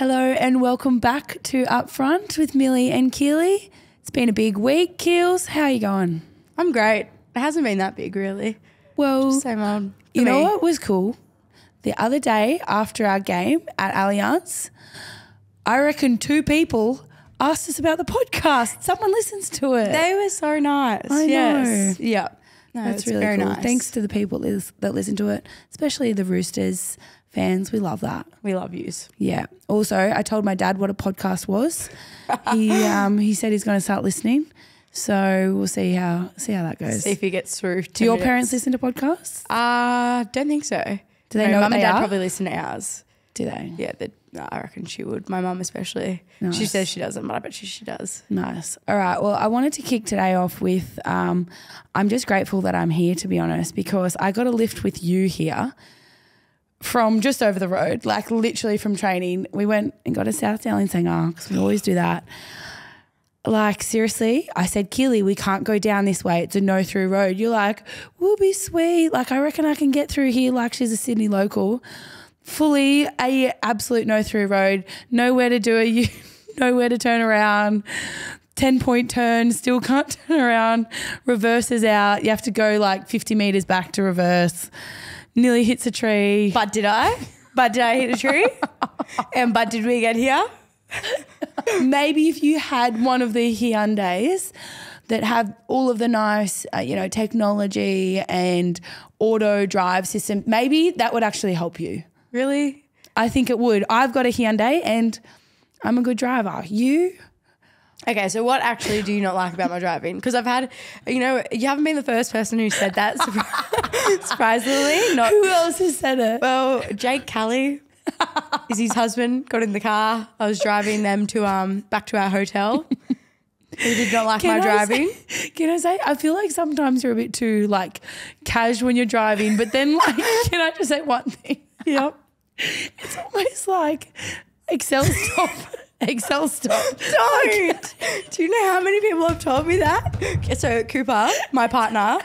Hello and welcome back to Upfront with Millie and Keeley. It's been a big week. Keels, how are you going? I'm great. It hasn't been that big, really. Well, Same old. you know what was cool? The other day after our game at Allianz, I reckon two people asked us about the podcast. Someone listens to it. They were so nice. I yes. Yeah. No, That's it's really very cool. nice. Thanks to the people that listen to it, especially the Roosters fans. We love that. We love yous. Yeah. Also, I told my dad what a podcast was. he um, he said he's going to start listening. So we'll see how see how that goes. See if he gets through. Do your parents listen to podcasts? Uh, don't think so. Do they No, know Mum and dad are? probably listen to ours. Do they? Yeah, they- no, I reckon she would. My mum especially. She says she doesn't, but I bet she, she does. Nice. All right. Well, I wanted to kick today off with um, I'm just grateful that I'm here, to be honest, because I got a lift with you here from just over the road, like literally from training. We went and got a South Dowling Singer because we always do that. Like, seriously, I said, Keeley, we can't go down this way. It's a no through road. You're like, we'll be sweet. Like, I reckon I can get through here. Like, she's a Sydney local. Fully a absolute no through road. Nowhere to do a U, nowhere to turn around. 10 point turn, still can't turn around. Reverses out. You have to go like 50 meters back to reverse. Nearly hits a tree. But did I? But did I hit a tree? and but did we get here? maybe if you had one of the Hyundais that have all of the nice, uh, you know, technology and auto drive system, maybe that would actually help you. Really? I think it would. I've got a Hyundai and I'm a good driver. You? Okay, so what actually do you not like about my driving? Because I've had, you know, you haven't been the first person who said that. Surprisingly, not Who else has said it? Well, Jake Kelly is his husband. Got in the car. I was driving them to um back to our hotel. He did not like my I driving. say- can I say? I feel like sometimes you're a bit too like cash when you're driving, but then like, can I just say one thing? Yep. It's almost like Excel stop. Excel stop. Don't. Do you know how many people have told me that? Okay, So Cooper, my partner,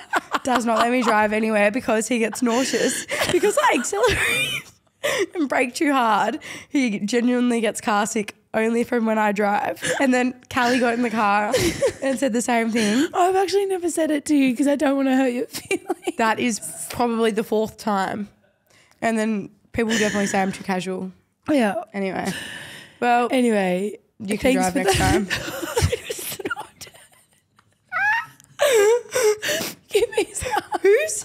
does not let me drive anywhere because he gets nauseous because I accelerate and brake too hard. He genuinely gets car sick only from when I drive. And then Callie got in the car and said the same thing. I've actually never said it to you because I don't want to hurt your feelings. That is probably the fourth time. And then people definitely say I'm too casual. Yeah. Anyway, well, Anyway, you can drive next that. time. Give me some. Who's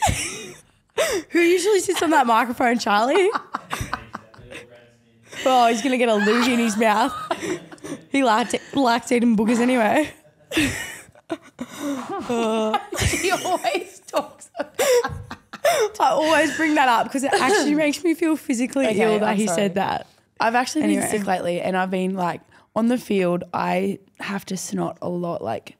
who usually sits on that microphone, Charlie? Oh, he's gonna get a loogie in his mouth. He likes likes eating boogers anyway. He always talks. I always bring that up because it actually makes me feel physically Okay, ill that I'm he sorry. said that. I've actually been Anyway. sick lately, and I've been like on the field. I have to snot a lot, like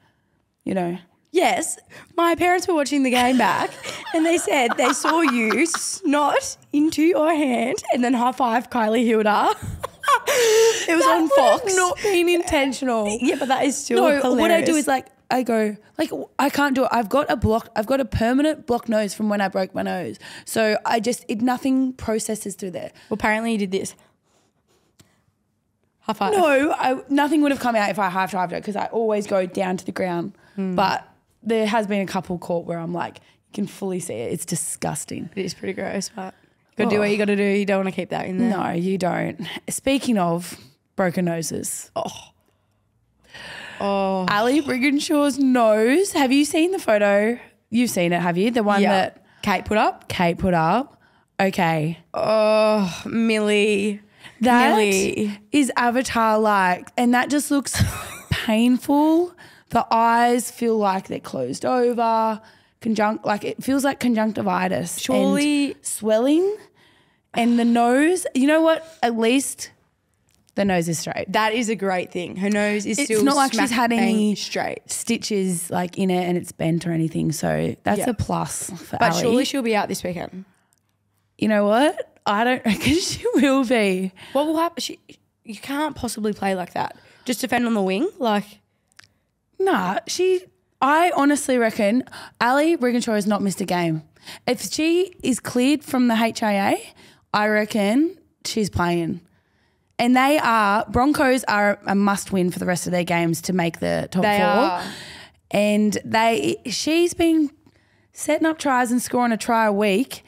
you know. Yes, my parents were watching the game back and they said they saw you snot into your hand and then high five Kylie Hilda. it was on Fox. not being intentional. yeah, but that is still No, hilarious. what I do is like I go like I can't do it. I've got a block. I've got a permanent block nose from when I broke my nose. So I just it nothing processes through there. Well, apparently you did this. High five. No, I, nothing would have come out if I high fived it because I always go down to the ground. Hmm. But there has been a couple caught where I'm like, you can fully see it. It's disgusting. It is pretty gross, but gotta do oh. what you gotta do. You don't want to keep that in there. No, you don't. Speaking of broken noses, Oh, Oh. oh. Ali Brigginshaw's nose. Have you seen the photo? You've seen it, have you? The one yeah. that Kate put up. Kate put up. Okay. Oh, Millie. That Millie. is Avatar like, and that just looks painful. The eyes feel like they're closed over. Conjunct, like it feels like conjunctivitis. and Surely- swelling, and the nose. You know what? At least the nose is straight. That is a great thing. Her nose is It's still It's not like she's had any straight. stitches like in it and it's bent or anything. So that's Yeah. a plus for But Ali. surely she'll be out this weekend. you know what? I don't reckon she will be. What will happen? She, you can't possibly play like that. Just defend on the wing, like Nah, she. I honestly reckon Ali Brigginshaw has not missed a game. If she is cleared from the HIA, I reckon she's playing. and they are Broncos are a must win for the rest of their games to make the top They four. are. And they she's been setting up tries and scoring a try a week.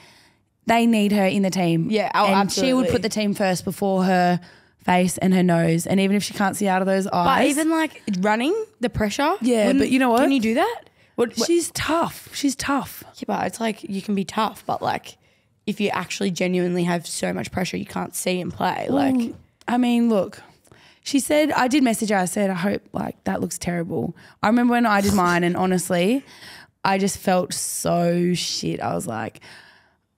They need her in the team. Yeah, oh, and she would put the team first before her face and her nose. And even if she can't see out of those eyes, But even like running, the pressure. Yeah, but you know what? Can you do that? What, what, she's tough. She's tough. yeah, but it's like you can be tough, but like if you actually genuinely have so much pressure you can't see and play, like I mean, look, she said, I did message her. I said, I hope like that looks terrible. I remember when I did mine, and honestly, I just felt so shit. I was like,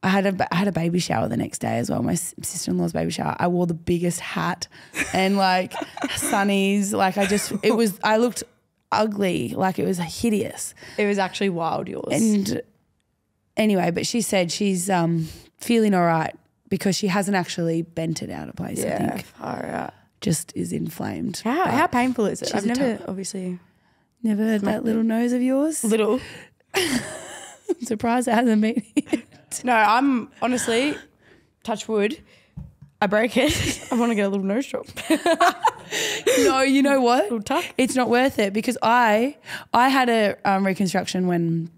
I had a I had a baby shower the next day as well. My sister in law's baby shower. I wore the biggest hat and like sunnies. Like I just, it was. I looked ugly. Like it was hideous. it was actually wild yours. And anyway, but she said she's um, feeling all right because she hasn't actually bent it out of place. I yeah, think far out. just is inflamed. How, how painful is it? she's I've never obviously never heard that little nose of yours. little. I'm surprised it hasn't been. No, I'm honestly touch wood. I break it. I want to get a little nose job. no, you know what? Little tuck. It's not worth it because I I had a um, reconstruction when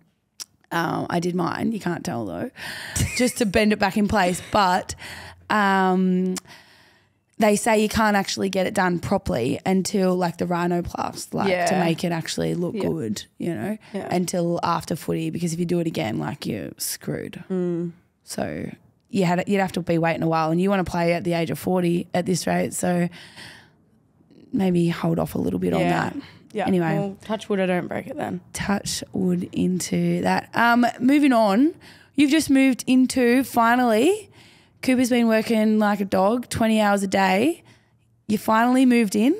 um, I did mine. You can't tell though, just to bend it back in place. But um, they say you can't actually get it done properly until like the rhinoplast, like to make it actually look Yeah. good. You know, Yeah. until after footy because if you do it again, like you're screwed. Mm. So you had you'd have to be waiting a while, and you want to play at the age of forty at this rate, so maybe hold off a little bit on that. Yeah. Anyway. well, touch wood. I don't break it then. Touch wood into that. Um, moving on, you've just moved into finally. Cooper's been working like a dog, twenty hours a day. You finally moved in,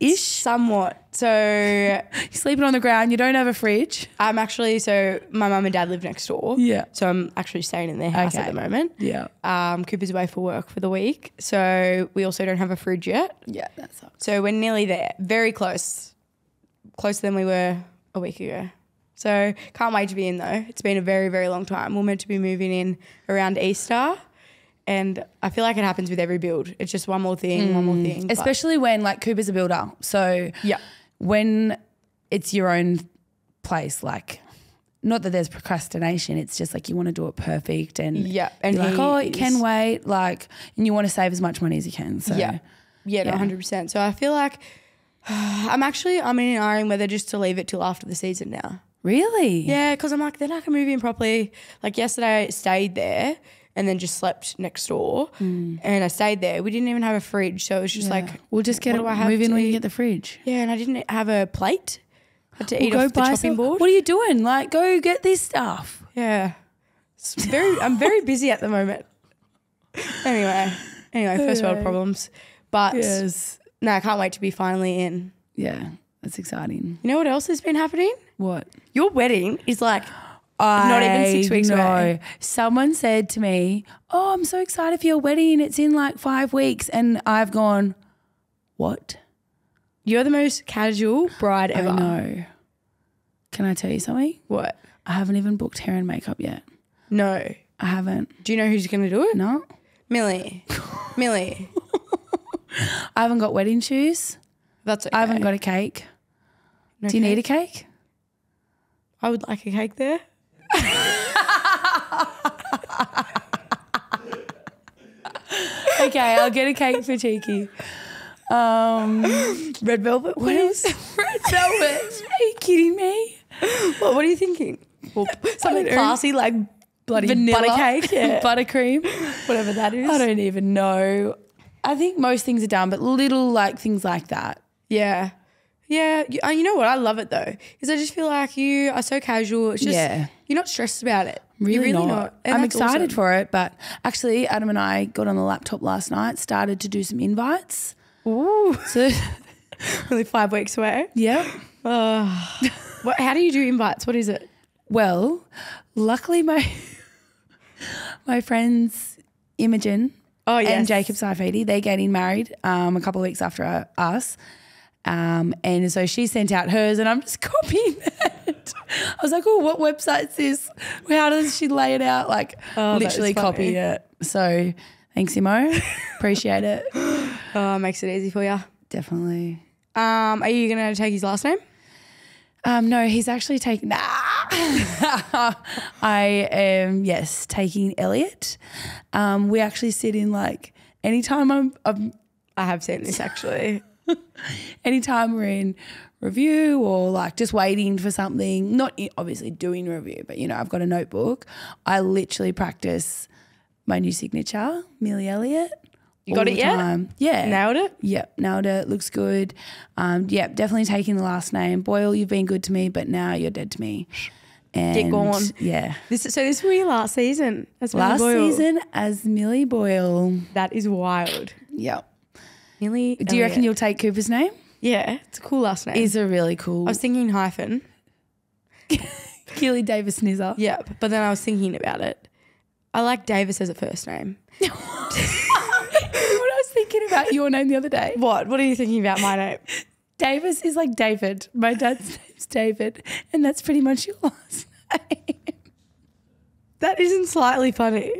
ish. Somewhat. So You're sleeping on the ground. You don't have a fridge. I'm actually so my mum and dad live next door. Yeah. So I'm actually staying in their house at the moment. Yeah. Um, Cooper's away for work for the week, so we also don't have a fridge yet. Yeah, that sucks. So we're nearly there, very close, closer than we were a week ago. So can't wait to be in though. It's been a very very long time. We're meant to be moving in around Easter, and I feel like it happens with every build. It's just one more thing, one more hmm. thing. but- Especially when like Cooper's a builder. So yeah, when it's your own place, like not that there's procrastination, it's just like you want to do it perfect and yeah, and like, oh, it can wait, like, and you want to save as much money as you can. So Yeah. Yeah, Yeah. 100%. So I feel like I'm actually, I'm in an iron whether just to leave it till after the season now. really, Yeah, because I'm like, then I can move in properly. Like yesterday, I stayed there and then just slept next door. Mm. And I stayed there. We didn't even have a fridge. So it was just Yeah. like, we'll just get what it I have move in when you get the fridge. yeah, and I didn't have a plate. had to eat We'll off the chopping some- board. What are you doing? Like, go get this stuff. Yeah. It's very I'm very busy at the moment. Anyway. Anyway, first world problems. But Yes. no, I can't wait to be finally in. Yeah, that's exciting. You know what else has been happening? What? Your wedding is like Not even six I weeks away. Someone said to me, "Oh, I'm so excited for your wedding. It's in like five weeks," and I've gone, "What?" you're the most casual bride ever. I know. Can I tell you something? What? I haven't even booked hair and makeup yet. No. I haven't. Do you know who's gonna do it? No. Millie. Millie. I haven't got wedding shoes. That's okay. I haven't got a cake. No Do you need a cake? cake? I would like a cake there. Okay, I'll get a cake for Cheeky. Um, Red velvet. what else? Red velvet. Are you kidding me? What, what are you thinking? Well, something classy like bloody Vanilla butter cake. Yeah. buttercream. Whatever that is. I don't even know. I think most things are done, but little like things like that. Yeah. Yeah. You, uh, you know what? I love it though. Because I just feel like you are so casual. It's just, Yeah. you're not stressed about it. Really, you're really not. not. I'm excited awesome. for it, but actually, Adam and I got on the laptop last night, started to do some invites. Ooh. So, Only five weeks away. yeah. Oh. what, how do you do invites? What is it? Well, luckily, my my friends Imogen Oh, and Jacob Saifiti, they're getting married um, a couple of weeks after uh, us. Um, and so she sent out hers, and I'm just copying it. I was like, "Oh, what website's this? How does she lay it out?" Like, Oh, literally copied it. So, thanks, Imo. Appreciate it. Oh, makes it easy for you. Definitely. Um, are you gonna take his last name? Um, no, he's actually taking. Nah. I am yes taking Elliott. Um, we actually sit in like anytime I'm, I'm I have seen this actually. anytime we're in review or like just waiting for something, not obviously doing review, but you know, I've got a notebook. I literally practice my new signature, Millie Elliott. You got it yet? time. Yeah. Nailed it. Yep, nailed it. Looks good. Um, yep, definitely taking the last name. Boyle, you've been good to me, but now you're dead to me. And gone. Yeah. This so this was your last season. As Millie Last Boyle. season as Millie Boyle. That is wild. Yep. Millie. Do you reckon you'll take Cooper's name? Yeah, it's a cool last name. Is a really cool. I was thinking hyphen. Keeley Davis Nizzer. Yep, but then I was thinking about it. I like Davis as a first name. what I was thinking about your name the other day. What? What are you thinking about my name? Davis is like David. My dad's name's David, and that's pretty much your last name. That isn't slightly funny.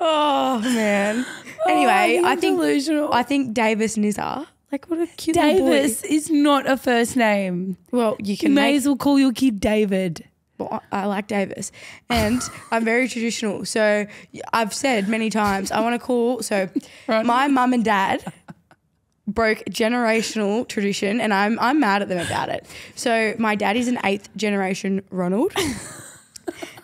Oh man. Anyway, Oh, I think delusional. I think Davis Nizar. Like what a cute little boy. Davis is not a first name. Well, you You can may make. as well call your kid David. well, I like Davis, and I'm very traditional. So I've said many times I want to call. So Right. my mum and dad broke generational tradition, and I'm I'm mad at them about it. So my dad is an eighth generation Ronald.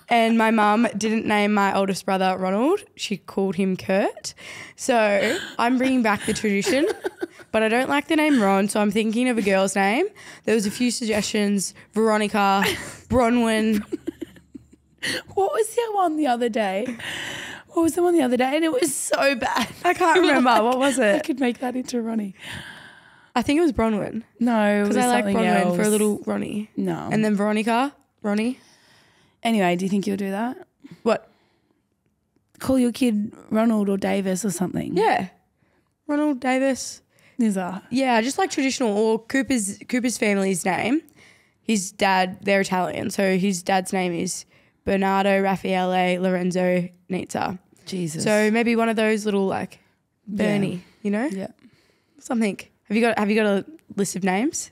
And my mum didn't name my oldest brother Ronald. She called him Kurt. So I'm bringing back the tradition, but I don't like the name Ron. So I'm thinking of a girl's name. There was a few suggestions: Veronica, Bronwyn. What was the one the other day? What was the one the other day? And it was so bad. I can't remember what was it? I could make that into Ronnie. I think it was Bronwyn No, because I like Bronwyn for a little Ronnie. No. And then Veronica, Ronnie. Anyway, do you think you'll do that? What? Call your kid Ronald or Davis or something. Yeah, Ronald Davis. Nizza. Yeah, just like traditional or Cooper's Cooper's family's name. His dad, they're Italian, so his dad's name is Bernardo Raffaele Lorenzo Nizza. Jesus. So maybe one of those little like Bernie, you know, yeah. something. Have you got Have you got a list of names?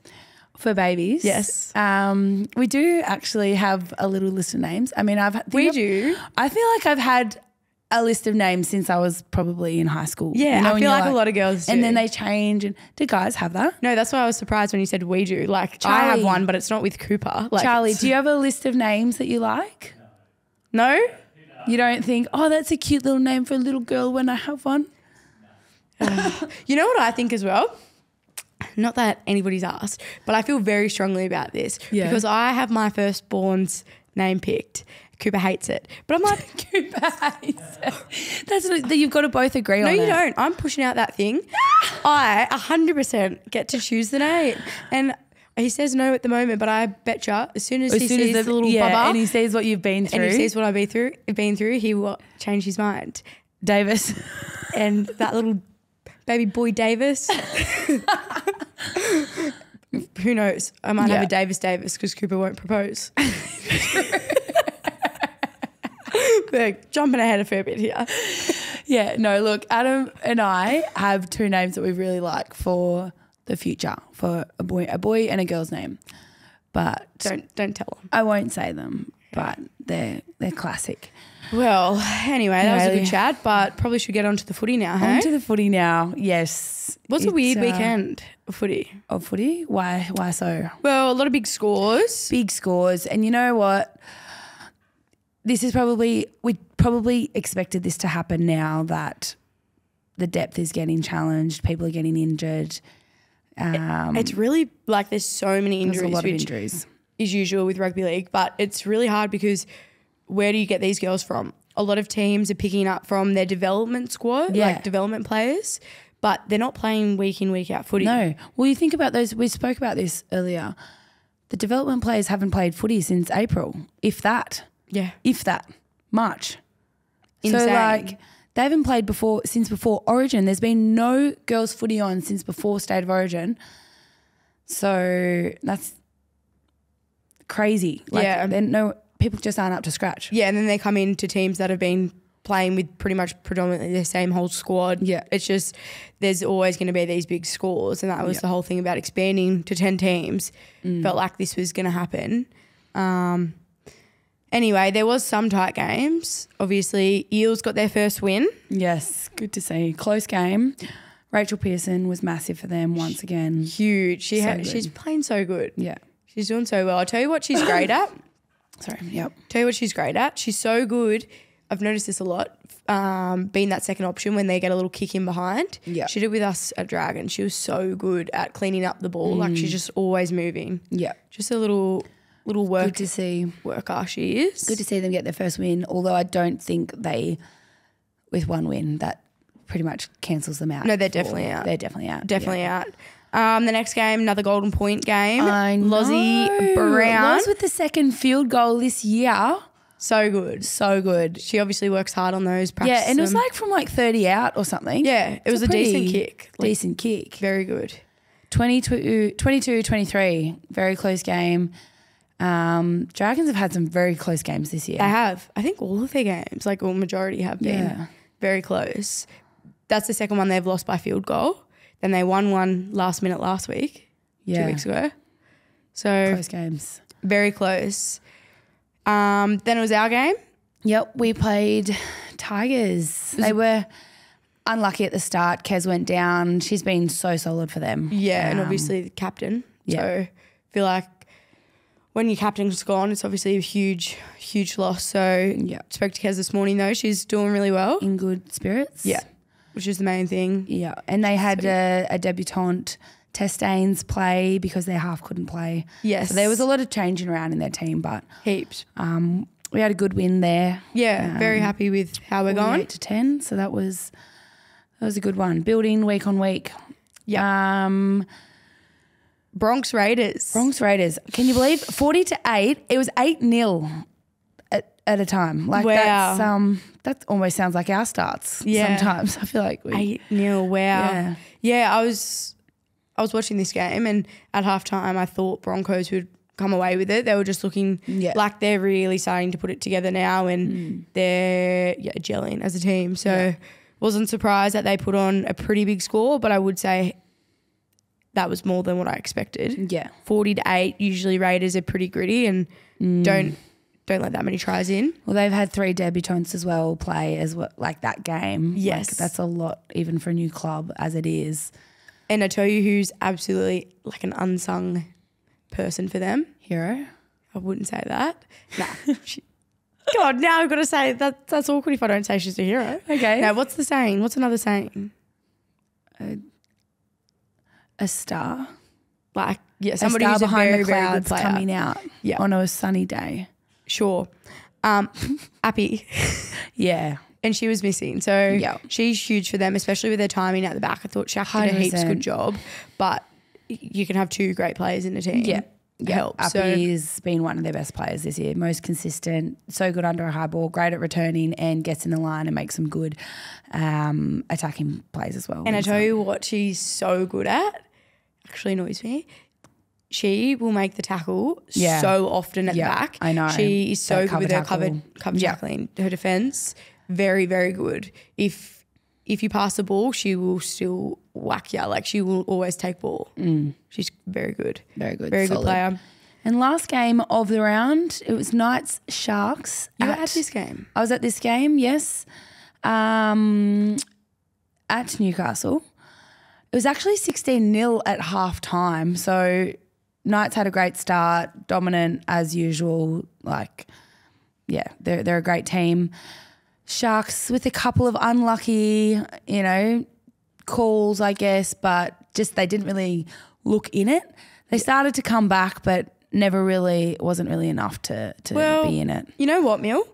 For babies, Yes. Um, we do actually have a little list of names. I mean, I've We I've- do. I feel like I've had a list of names since I was probably in high school. Yeah, You know, I feel you're like, a lot of girls do. And then they change. And do guys have that? No, that's why I was surprised when you said we do. Like I have one, but it's not with Cooper. Like Charlie, do you have a list of names that you like? No. You don't think, oh, that's a cute little name for a little girl when I have one? You know what I think as well? Not that anybody's asked, but I feel very strongly about this Yeah. because I have my firstborn's name picked. Cooper hates it, but I'm like, Cooper hates it. That's what, that you've got to both agree no, on. you it. don't. I'm pushing out that thing. I 100% get to choose the name, and he says no at the moment, but I bet you as soon as, As he soon sees as the, little yeah, bubba and he sees what you've been through, and he sees what I've been through, been through, he will change his mind. Davis. And that little baby boy Davis. Who knows? I might have a Davis Davis because Cooper won't propose. We're jumping ahead a fair bit here. Yeah, no, look, Adam and I have two names that we really like for the future, for a boy, a boy and a girl's name. But Don't don't tell them. I won't say them, but they're they're classic. Well, anyway, that was a good chat, but probably should get onto the footy now. Hey? On to the footy now. Yes. What's a weird uh, weekend of footy? of footy? Why why so? Well, a lot of big scores. Big scores. And you know what? This is probably we probably expected this to happen now that the depth is getting challenged, people are getting injured. Um, It's really like there's so many there's injuries, a lot of injuries. Is usual with rugby league, but it's really hard because where do you get these girls from? A lot of teams are picking up from their development squad, Yeah. like development players, but they're not playing week in, week out footy. No. Well, you think about those. We spoke about this earlier. The development players haven't played footy since April, if that, Yeah. if that, March. Insane. So like they haven't played before since before Origin. There's been no girls footy on since before State of Origin. So that's crazy. Like, Yeah. then no people just aren't up to scratch. Yeah, and then they come into teams that have been playing with pretty much predominantly the same whole squad. Yeah. It's just there's always going to be these big scores, and that was Yeah. the whole thing about expanding to ten teams. Felt like this was going to happen. Um, anyway, there was some tight games. Obviously, Eels got their first win. Yes, good to see. Close game. Rachel Pearson was massive for them once again. Huge. She So had, she's playing so good. Yeah. She's doing so well. I'll tell you what she's great at. Sorry. Yep. Tell you what she's great at. She's so good. I've noticed this a lot. Um, being that second option when they get a little kick in behind. Yeah. She did with us at Dragon. She was so good at cleaning up the ball. Like Mm. she's just always moving. Yeah. Just a little little work Good to see. worker she is. Good to see them get their first win. Although I don't think they, with one win, that pretty much cancels them out. No, they're definitely out. They're definitely out. Definitely out. Um, the next game, another golden point game. I know. Lozzie Brown. Loz with the second field goal this year. so good. So good. She obviously works hard on those. Yeah, and it was them. like from like 30 out or something. yeah, it It's was a, decent kick. Like, decent kick. Very good. 22, 22 23. Very close game. Um, Dragons have had some very close games this year. They have. I think all of their games, like all majority, have been Yeah. very close. That's the second one they've lost by field goal. Then they won one last minute last week, yeah. two weeks ago. So Close games. very close. Um, then it was our game. Yep, we played Tigers. They were unlucky at the start. Kez went down. She's been so solid for them. Yeah, and Um, obviously the captain. yeah. So I feel like when your captain's gone, it's obviously a huge, huge loss. So Yeah. spoke to Kez this morning though. She's doing really well. in good spirits. Yeah, which is the main thing. Yeah, and they had a, a debutante, Testaines, play because their half couldn't play. Yes. So there was a lot of changing around in their team, but Heaps. um, we had a good win there. Yeah, very Um, happy with how we're 48 going. to 10. So that was that was a good one. Building week on week. Yeah. Um, Bronx Raiders. Bronx Raiders. Can you believe 40 to 8? It was 8 0 at, a time. Like Wow. that's um that almost sounds like our starts Yeah. sometimes. I feel like we Eight nil. Wow. Yeah. Yeah. I was I was watching this game and at halftime I thought Broncos would come away with it. They were just looking Yeah. like they're really starting to put it together now and they're yeah, gelling as a team. So Yeah. wasn't surprised that they put on a pretty big score, but I would say that was more than what I expected. yeah. 40 to 8 usually Raiders are pretty gritty and don't don't let that many tries in. Well, they've had three debutantes as well play as well, like that game. Yes. like, that's a lot even for a new club as it is. And I tell you who's absolutely like an unsung person for them. Hero. I wouldn't say that. Nah. she, God, now I've got to say that that's awkward if I don't say she's a hero. Okay. Now, what's the saying? What's another saying? a star. Like, yeah, A somebody star who's a behind very, the very good clouds coming out Yeah. on a sunny day. Sure. Um, Appy. Yeah. And she was missing. So Yeah. she's huge for them, especially with their timing at the back. I thought Shaq did a heaps good job. But you can have two great players in a team. Yeah. It helps. So Appy's been one of their best players this year. Most consistent, so good under a high ball, great at returning, and gets in the line and makes some good um, attacking plays as well. And I So- tell you what she's so good at, actually annoys me. She will make the tackle Yeah. so often at Yeah, the back. I know. She is so That good with her covered cover Yeah. tackling. Her defense, very, very good. If if you pass the ball, she will still whack you. Like she will always take ball. She's very good. very good, Very good player. And last game of the round, it was Knights Sharks. You were at- at this game. I was at this game, yes, um, at Newcastle. It was actually 16 0 at half time. So Knights had a great start, dominant as usual. Like, yeah, they're, they're a great team. Sharks with a couple of unlucky, you know, calls, I guess, but just they didn't really look in it. They started to come back, but never really, wasn't really enough to, to Well, be in it. You know what, Mill?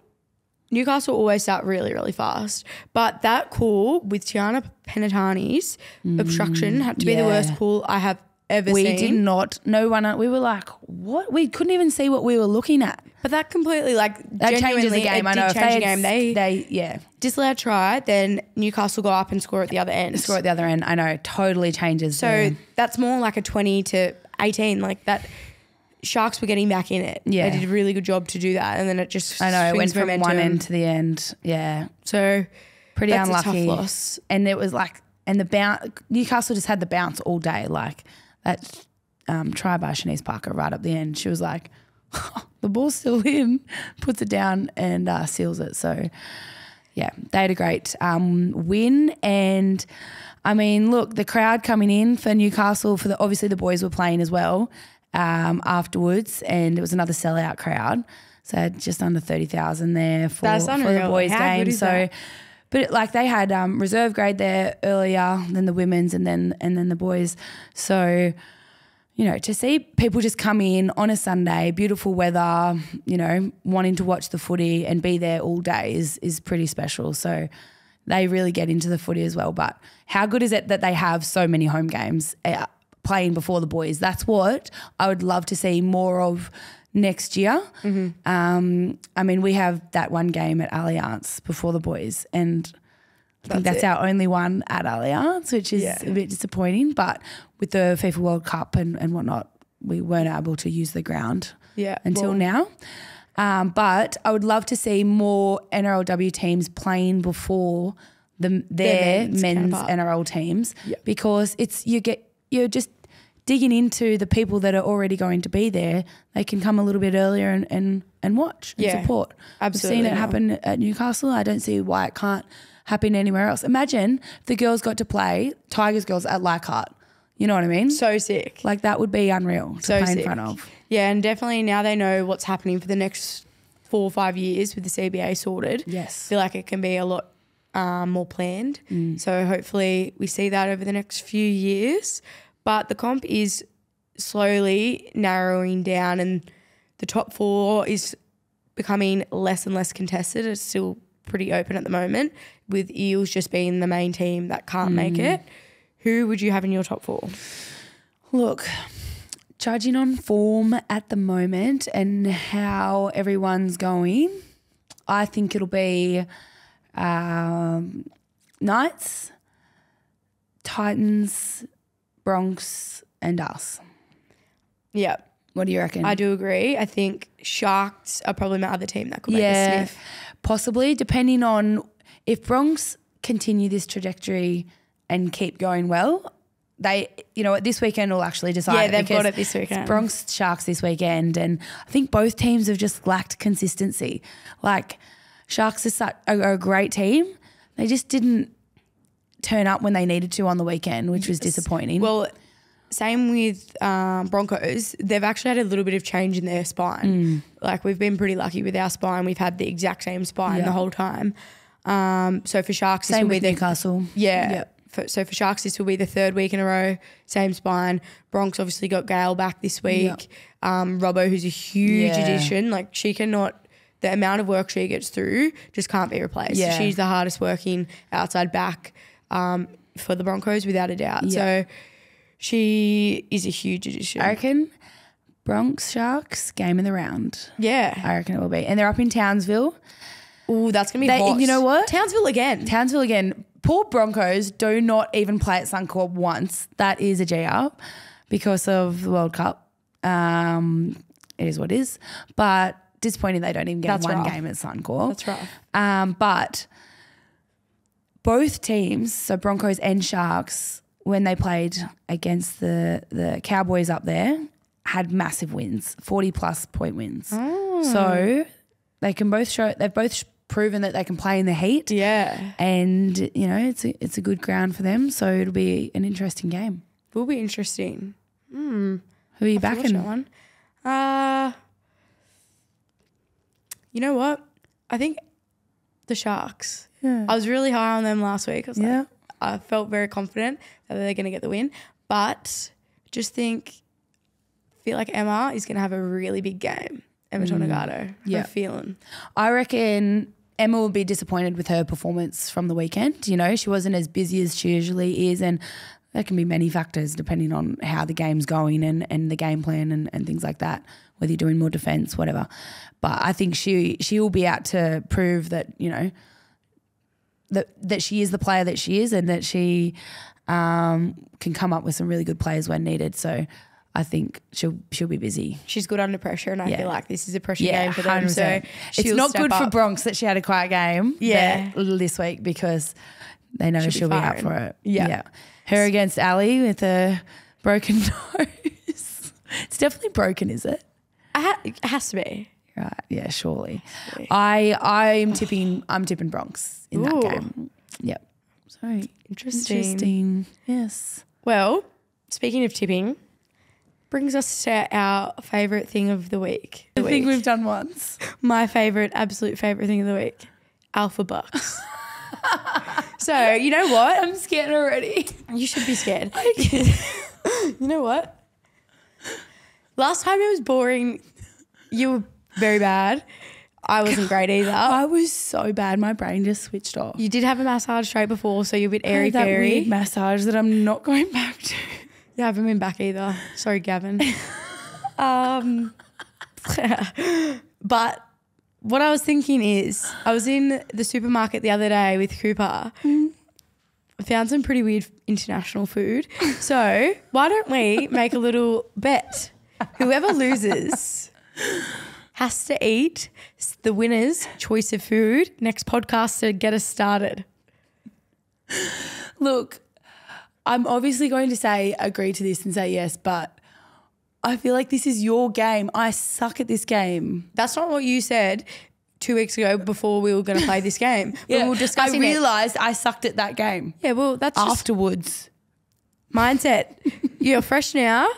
Newcastle always start really, really fast. But that call with Tiana Penitani's obstruction had to be the worst Mm, call I have ever We seen. did not. No one. We were like, what? We couldn't even see what we were looking at. But that completely like That changes the game. I know. change the game. They, they, yeah, disallowed try, then Newcastle go up and score at the other end. score at the other end. I know. Totally changes. so that's more like a twenty to eighteen. Like that Sharks were getting back in it. Yeah. they did a really good job to do that, and then it just I know it went from one end to the end. Yeah, So pretty That's a tough unlucky. loss. And it was like, and the bounce. Newcastle just had the bounce all day. Like that um, try by Shanice Parker right up the end. She was like, the ball's still in, puts it down and uh, seals it. So yeah, they had a great um, win. And I mean, look, the crowd coming in for Newcastle for the obviously the boys were playing as well um, afterwards, and it was another sellout crowd. So just under thirty thousand there for, for the boys How game. so. that? But like they had um, reserve grade there earlier than the women's, and then and then the boys. So you know, to see people just come in on a Sunday, beautiful weather, you know, wanting to watch the footy and be there all day is is pretty special. So they really get into the footy as well. But how good is it that they have so many home games uh, playing before the boys? That's what I would love to see more of next year. Um, I mean, we have that one game at Allianz before the boys, and I think That's that's our only one at Allianz, which is Yeah. a bit disappointing. But with the FIFA World Cup and, and whatnot, we weren't able to use the ground Yeah, until well- now. Um, but I would love to see more NRLW teams playing before the their men's men's. NRL teams Yeah. because it's you get you're just digging into the people that are already going to be there. They can come a little bit earlier and, and, and watch and Yeah, support. absolutely. We've seen it happen at Newcastle. I don't see why it can't happen anywhere else. Imagine if the girls got to play Tigers girls at Leichhardt. You know what I mean? So sick. like that would be unreal to So play in sick. front of. Yeah, and definitely now they know what's happening for the next four or five years with the CBA sorted. Yes. I feel like it can be a lot um, more planned. Mm. So hopefully we see that over the next few years. But the comp is slowly narrowing down, and the top four is becoming less and less contested. It's still pretty open at the moment, with Eels just being the main team that can't make Mm. it. Who would you have in your top four? Look, judging on form at the moment and how everyone's going, I think it'll be um, Knights, Titans, Bronx, and us. Yeah, What do you reckon? I do agree. I think Sharks are probably my other team that could make a yeah, sniff. possibly depending on if Bronx continue this trajectory and keep going well. They, you know, this weekend will actually decide. Yeah, they've got it this weekend. Bronx Sharks this weekend, and I think both teams have just lacked consistency. Like Sharks is such a, a great team, they just didn't turn up when they needed to on the weekend, which was disappointing. Well, same with um, Broncos. They've actually had a little bit of change in their spine. Like we've been pretty lucky with our spine. We've had the exact same spine Yeah. the whole time. Um, so for Sharks, this same will be with the Newcastle. Yeah. Yep. For, so for Sharks, this will be the third week in a row, same spine. Bronx obviously got Gail back this week. Um, Robbo, who's a huge Yeah. addition, like she cannot, the amount of work she gets through just can't be replaced. Yeah. She's the hardest working outside back um, for the Broncos, without a doubt. Yeah. So she is a huge addition. I reckon Bronx Sharks game of the round. yeah. I reckon it will be, and they're up in Townsville. Oh, that's gonna be They- hot. you know what? Townsville again. Townsville again. Poor Broncos do not even play at Suncorp once. That is a G up because of the World Cup. Um, it is what it is. But disappointing they don't even get That's one rough. game at Suncorp. That's right. Um, but both teams, so Broncos and Sharks, when they played against the the Cowboys up there, had massive wins, forty plus point wins. Oh. So they can both show they've both proven that they can play in the heat, Yeah. and you know it's a, it's a good ground for them. So it'll be an interesting game. Will be interesting. Who are you that backing? one. Uh, you know what? I think the Sharks. Yeah. I was really high on them last week. I was Yeah. like, I felt very confident that they're going to get the win, but just think, feel like Emma is going to have a really big game. Emma. Mm. Yeah. Yeah. feeling. I reckon Emma will be disappointed with her performance from the weekend. You know, she wasn't as busy as she usually is, and there can be many factors depending on how the game's going and, and the game plan and, and things like that, whether you're doing more defense, whatever. But I think she she will be out to prove that, you know, that that she is the player that she is and that she um, can come up with some really good players when needed. So I think she'll she'll be busy. She's good under pressure, and I Yeah. feel like this is a pressure Yeah, game for them. So 100%. it's she'll not good for. Bronx that she had a quiet game. Yeah. this week because they know She'll be she'll, be, up firing. for it. Yeah. her against Ali with a broken nose. it's definitely broken, is? It it has to be. Right. Yeah, surely. I I'm tipping I'm tipping Bronx in Ooh. that game. Yep. Sorry. Interesting. Interesting. Yes. Well, speaking of tipping, brings us to our favorite thing of the week. The think week. we've done once. my favorite, absolute favorite thing of the week, Alphabucks. so you know what? I'm scared already. You should be scared. you know what? Last time it was boring. You were very bad. I wasn't great either. I was so bad. My brain just switched off. You did have a massage straight before, so you're a bit airy that fairy. weird massage that I'm not going back to. Yeah, I haven't been back either. Sorry, Gavin. um, but what I was thinking is, I was in the supermarket the other day with Cooper. I found some pretty weird international food. So why don't we make a little bet? Whoever loses has to eat the winner's choice of food. Next podcast to get us started. Look, I'm obviously going to say agree to this and say yes, but I feel like this is your game. I suck at this game. That's not what you said two weeks ago before we were going to play this game. But we were discussing it. realized I sucked at that game Yeah, well, that's afterwards. mindset. You're fresh now.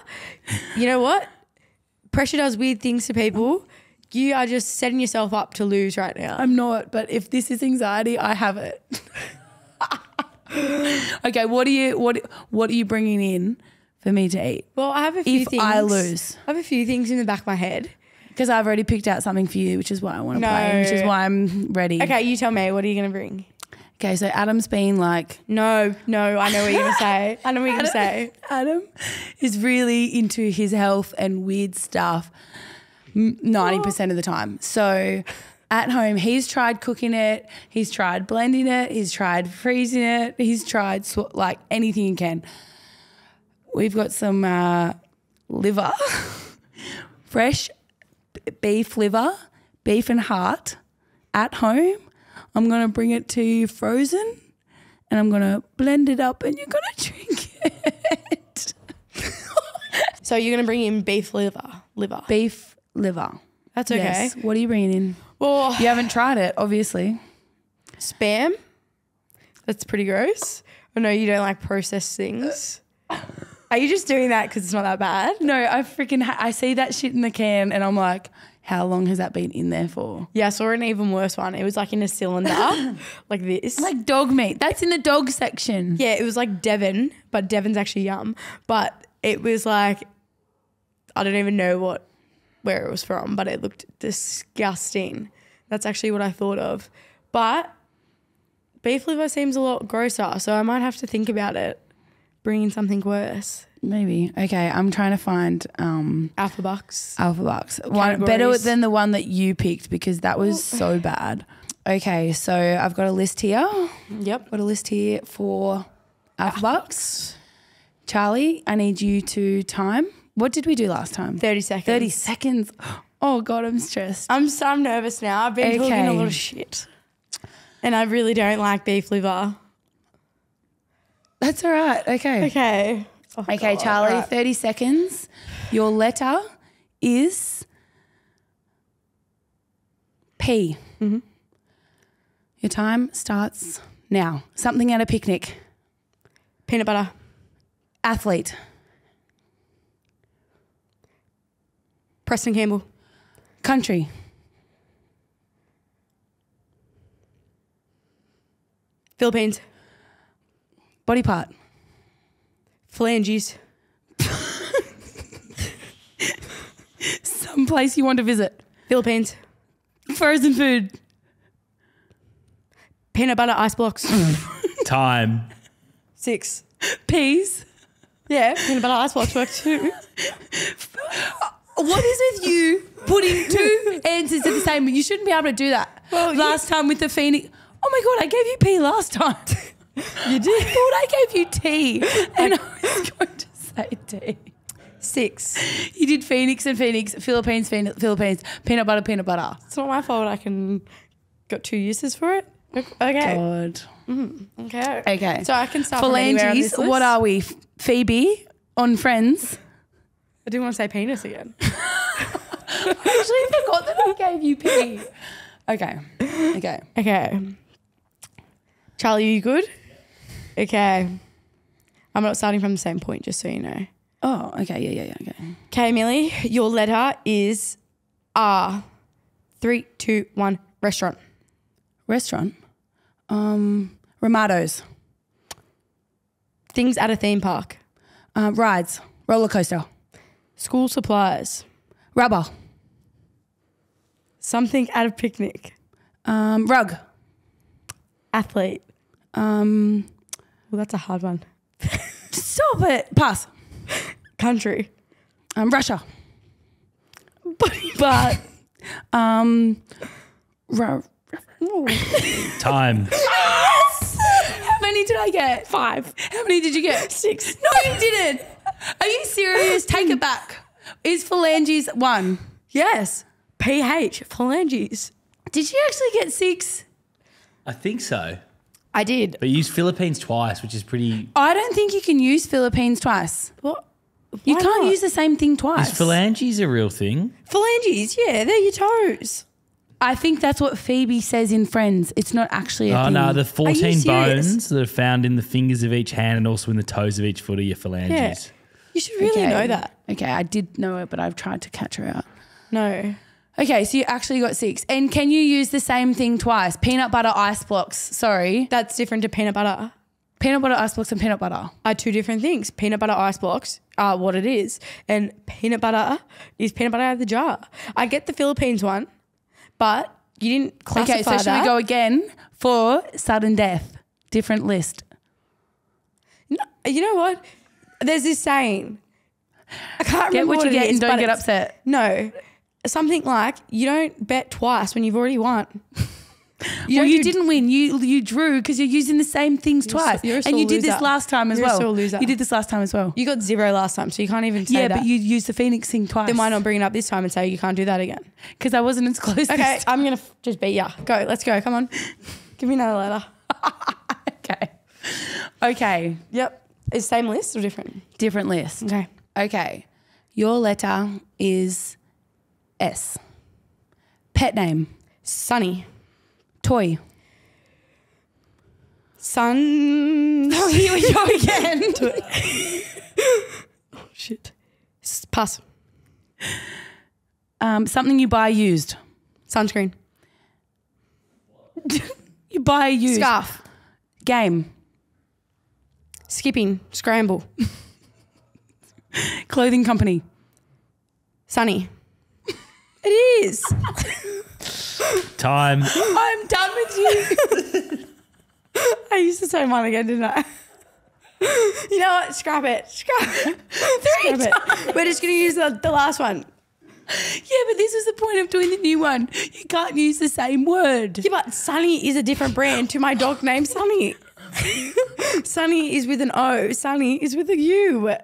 You know what? Pressure does weird things to people. You are just setting yourself up to lose right now. I'm not, but if this is anxiety, I have it. okay, what are you what what are you bringing in for me to eat? Well, I have a few If things. I lose. I have a few things in the back of my head. Because I've already picked out something for you, which is why I want to No. play, which is why I'm ready. Okay, you tell me. What are you going to bring? Okay, so Adam's been like No, no, I know what you're going to say. I know what you're going to say. Adam is really into his health and weird stuff m- 90% of the time. So at home, he's tried cooking it, he's tried blending it, he's tried freezing it, he's tried sw- like anything he can. We've got some uh, liver, fresh beef liver, beef and heart at home. I'm going to bring it to you frozen and I'm going to blend it up and you're going to drink it. So you're going to bring in beef liver. Liver. Beef liver. That's okay. Yes. What are you bringing in? Well, You haven't tried it, obviously. spam. That's pretty gross. I know you don't like processed things. Are you just doing that because it's not that bad? No, I freaking ha- I see that shit in the can and I'm like, how long has that been in there for? Yeah, I saw an even worse one. It was like in a cylinder, like this. Like dog meat. That's in the dog section. yeah, it was like Devon, but Devon's actually yum. But it was like, I don't even know what, where it was from, but it looked disgusting. That's actually what I thought of. But beef liver seems a lot grosser, so I might have to think about it, bringing something worse. Maybe. Okay, I'm trying to find um Alphabucks. Alpha Bucks. One better than the one that you picked because that was so bad. Okay, so I've got a list here. Yep. Got a list here for Alphabucks. Charlie, I need you to time. What did we do last time? 30 seconds. 30 seconds. Oh God, I'm stressed. I'm so I'm nervous now. I've been talking a lot of shit. And I really don't like beef liver. That's all right. Okay. Okay. Oh, Okay, God. Charlie, Alright. 30 seconds. Your letter is P. Mm-hmm. Your time starts now. Something at a picnic. Peanut butter. Athlete. Preston Campbell. Country. Philippines. Body part. Phalanges. Some place you want to visit. Philippines. Frozen food. Peanut butter ice blocks. Time. Six. Peas. Yeah, peanut butter ice blocks work too. What is with you putting two answers to the same? You shouldn't be able to do that. Well, you- last time with the Phoenix. Oh my God, I gave you P last time. You did? I thought I gave you T. And I was going to say T. Six. You did Phoenix and Phoenix, Philippines, Philippines, peanut butter, peanut butter. It's not my fault. I can got two uses for it. Okay. God. Mm-hmm. Okay. Okay. So I can start from anywhere on Phalanges, what are we? Phoebe on Friends. I didn't want to say penis again. I actually forgot that I gave you P. Okay. Okay. Okay. Charlie, you good? Okay. I'm not starting from the same point, just so you know. Oh, okay. Yeah, yeah, yeah. Okay. Okay, Millie, your letter is R. Three, two, one. Restaurant. Restaurant. Um, Ramados. Things at a theme park. Uh, rides. Roller coaster. School supplies. Rubber. Something at a picnic. Um, rug. Athlete. Um, Well, that's a hard one. stop it. Pass. Country. Um, Russia. But Um, ru- Time. How many did I get? five. How many did you get? Six. No, you didn't. Are you serious? Take it back. Is phalanges one? Yes. PH. Phalanges. Did you actually get six? I think so. I did. But you used Philippines twice, which is pretty. I don't think you can use Philippines twice. What? You Why can't not? use the same thing twice. Is phalanges a real thing? Phalanges. Yeah, they're your toes. I think that's what Phoebe says in Friends. It's not actually a Oh thing. no, the 14 bones that are found in the fingers of each hand and also in the toes of each foot are your phalanges. Yeah. You should really Okay. know that. Okay, I did know it, but I've tried to catch her out. No. Okay, so you actually got six. And can you use the same thing twice? Peanut butter ice blocks. Sorry. That's different to peanut butter. Peanut butter ice blocks and peanut butter. Are two different things. Peanut butter ice blocks are what it is, and peanut butter is peanut butter out of the jar. I get the Philippines one, but you didn't classify Okay, so should that. we go again for sudden death? Different list. No, you know what? There's this saying. I can't Get remember what you it get is, and don't get upset. No, something like you don't bet twice when you've already won. You well, you didn't win. You you drew because you're using the same things You're twice. so- and you did this last time as You're a well. loser. You did this last time as well. You got zero last time, so you can't even say yeah, that. but you used the Phoenix thing twice. then why not bring it up this time and say you can't do that again? Because I wasn't as close. Okay. I'm gonna f- just beat ya. Go, let's go. Come on, give me another letter. Okay. Okay. Yep, is same list or different? Different list. Okay. Okay. Your letter is S. Pet name. Sunny. Toy. Sun. Oh, here we go again. oh, Shit. S- Pass. um, something you buy used. Sunscreen. You buy used. Scarf. Game. Skipping. Scramble. Clothing company. Sunny. It is. Time. I'm done with you. I used to say mine again, didn't I? You know what? Scrap it. Scrap it. Scrap it. We're just going to use the, the last one. yeah, but this is the point of doing the new one. You can't use the same word. Yeah, but Sunny is a different brand to my dog named Sunny. Sunny is with an O. Sunny is with a U.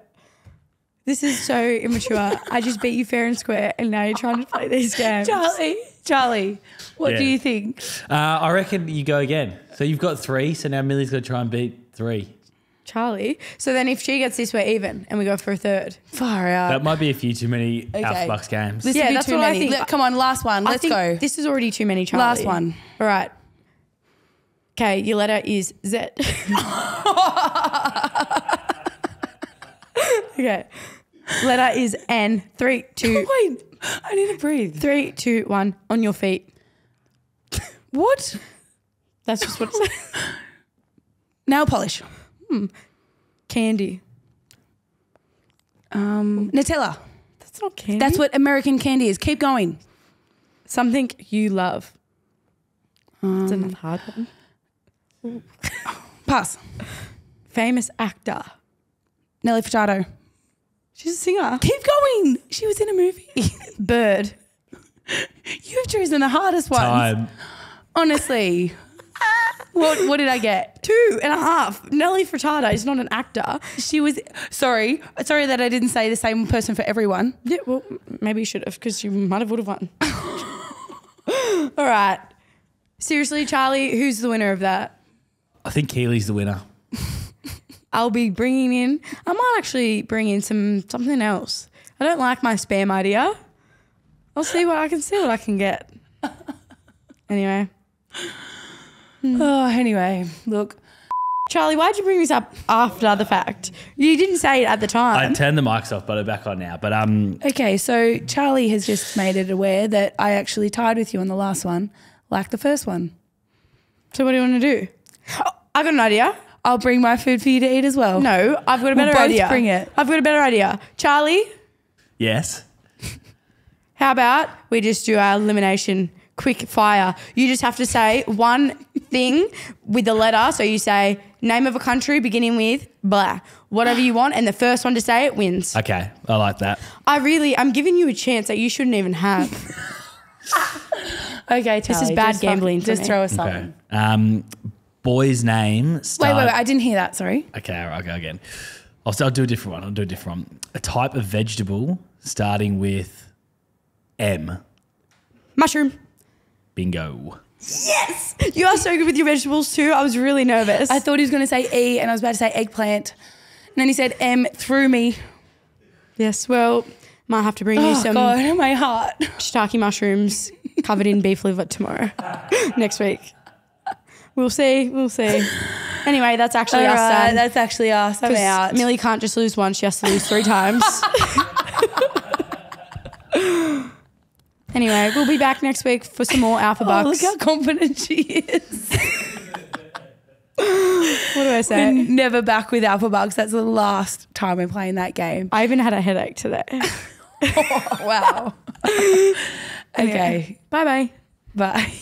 This is so immature. I just beat you fair and square, and now you're trying to play these games. Charlie, Charlie, what do you think? Uh, I reckon you go again. So you've got three, so now Millie's got to try and beat three. Charlie. So then if she gets this, we're even, and we go for a third. Far out. That might be a few too many Okay. Alphabucks games. This Yeah, would be that's too what I many. think. Let- come on, last one. I Let's think go. This is already too many, Charlie. Last one. All right. Okay, your letter is Z. okay. Letter is N. Three, two, Wait, I need to breathe. three, two, one. On your feet. What? That's just what it says. Nail polish. Candy. Um, Nutella. That's not candy. That's what American candy is. Keep going. something you love. It's Um, another hard one. Pass. Famous actor. Nelly Furtado. She's a singer. Keep going. She was in a movie. Bird. You've chosen the hardest one. Time. Honestly. What what did I get? Two and a half. Nelly Furtado is not an actor. She was sorry. Sorry that I didn't say the same person for everyone. Yeah, well, maybe you should have because you might have would have won. All right. Seriously, Charlie, who's the winner of that? I think Keeley's the winner. I'll be bringing in. I might actually bring in some something else. I don't like my spam idea. I'll see what I can see what I can get. Anyway, Oh, anyway, look. Charlie, why'd you bring this up after the fact? You didn't say it at the time. I turned the mics off, but they're back on now. But um, Okay, so Charlie has just made it aware that I actually tied with you on the last one, like the first one. so what do you want to do? Oh, I got an idea. I'll bring my food for you to eat as well. No, I've got a We'll better both idea. bring it. I've got a better idea. Charlie, yes, how about we just do our elimination quick fire? You just have to say one thing with the letter. So you say name of a country beginning with blah, whatever you want, and the first one to say it wins. okay, I like that. I really, I'm giving you a chance that you shouldn't even have. Okay, This is Charlie, bad just fuck- gambling for Just me. throw us Okay. something. Um, boy's name. Wait, Start, wait, wait. I didn't hear that. Sorry. Okay, I'll go again. I'll, I'll do a different one. I'll do a different one. A type of vegetable starting with M. Mushroom. Bingo. Yes, you are so good with your vegetables too. I was really nervous. I thought he was going to say E, and I was about to say eggplant, and then he said M through me. yes, well, might have to bring you Oh some God, my heart. shiitake mushrooms covered in beef liver tomorrow, next week. We'll see. We'll see. Anyway, that's actually All us right, done. that's actually us. I'm 'Cause out. Millie can't just lose once; she has to lose three times. anyway, we'll be back next week for some more Alpha Oh, Bucks. look how confident she is. what do I say? Never back with Alphabucks. That's the last time we're playing that game. I even had a headache today. Oh, wow. okay. Bye bye. Bye.